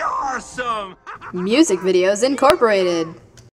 awesome! Music Videos Incorporated.